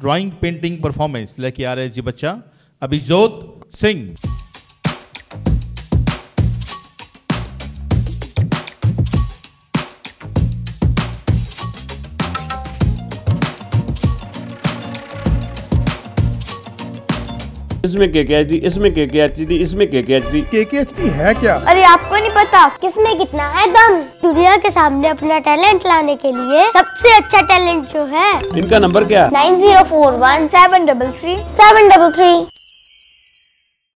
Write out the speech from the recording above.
Drawing painting performance लेके आ रहे हैं जी बच्चा अभिजोत सिंह इसमें के के एच डी इसमें के के एच डी इसमें के के एच डी केकेएचडी है क्या? अरे आपको नहीं पता? किसमें कितना है दम? दुनिया के सामने अपना टैलेंट लाने के लिए सबसे अच्छा टैलेंट जो है इनका नंबर क्या nine zero four one seven double three seven double three.